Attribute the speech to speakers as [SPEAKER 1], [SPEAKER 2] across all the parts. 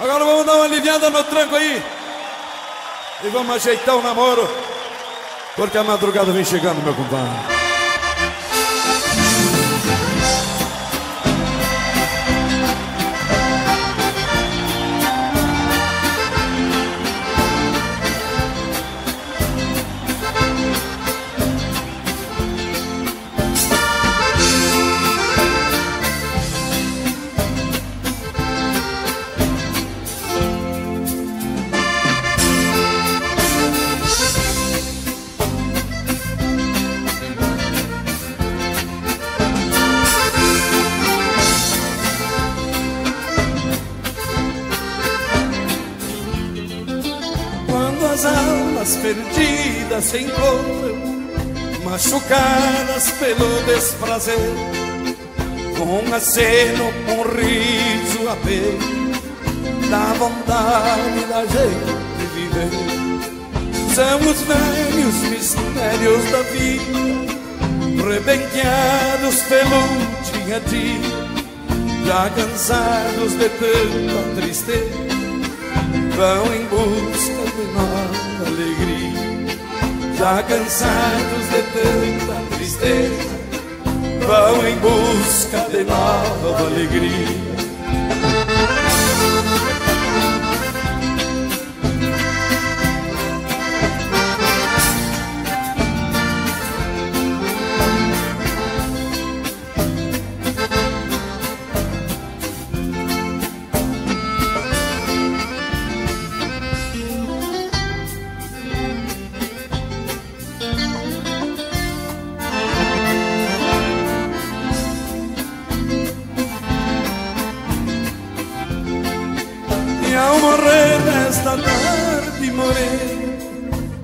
[SPEAKER 1] Agora vamos dar uma aliviada no tranco aí. E vamos ajeitar o namoro. Porque a madrugada vem chegando, meu compadre. Perdidas se encontram, machucadas pelo desprazer, com aceno, com riso a peito, da vontade da gente viver. São os velhos mistérios da vida, rebenqueados pelo dia a dia, já cansados de tanta tristeza, vão em busca de nós. Já cansados de tanta tristeza, vão em busca de nova alegria.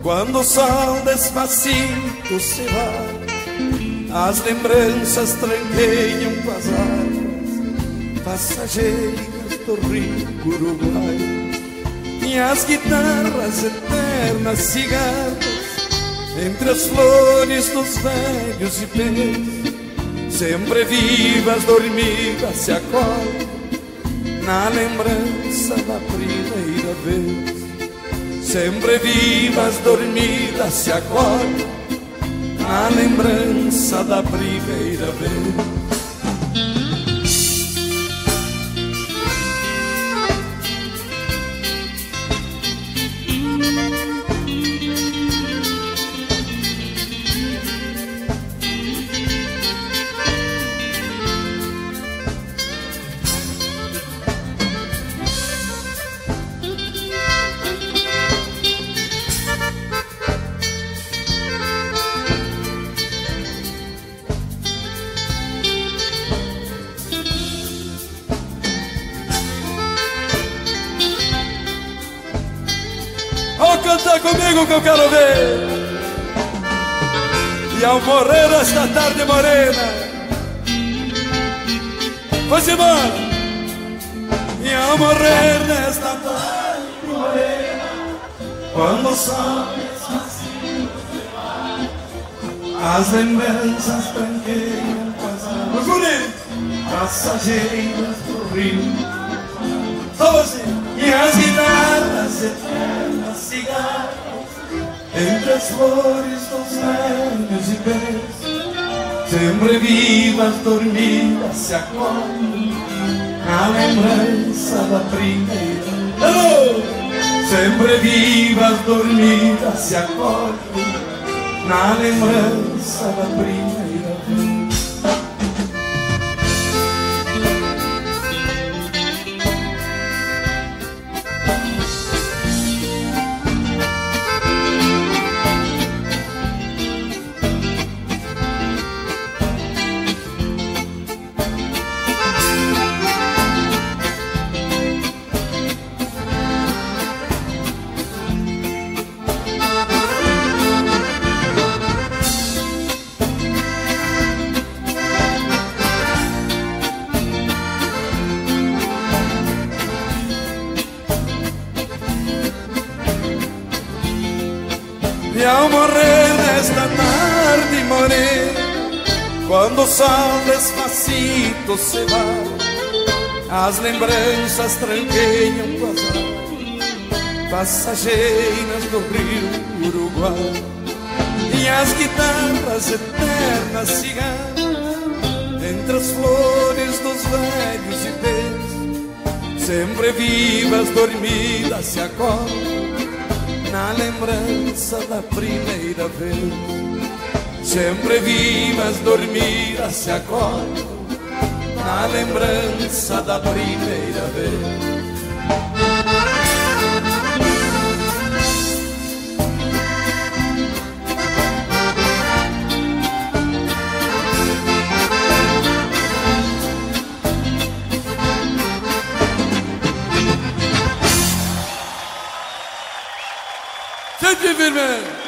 [SPEAKER 1] Quando o sol despacito se vai, as lembranças tranqueiam com as águas passageiras do rio Uruguai. E as guitarras eternas cigarras entre as flores dos velhos ipês, sempre vivas, dormidas, se acordam na lembrança da primeira vez. Sempre vivas, dormidas, se acordam na lembrança da primeira vez. Comigo que eu quero ver. E ao morrer esta tarde morena, foi embora. E ao morrer nesta tarde morena, quando o sol as lembranças tranqueiam com as águas passageiras do rio. Doze e as guitarras eternas entre as flores dos velhos e pés, sempre vivas, dormidas, se acordam na lembrança da primeira. Sempre vivas, dormidas, se acordam na lembrança da primeira vez. Quando o sol despacito se va As lembranças tranqueiam o azar Passageiras do rio Uruguai E as guitarras eternas cigarras Entre as flores dos velhos ipês Sempre vivas, dormidas se acordam Na lembrança da primeira vez Sempre vivas, dormidas se acordam na lembrança da primeira vez. Sempre firme!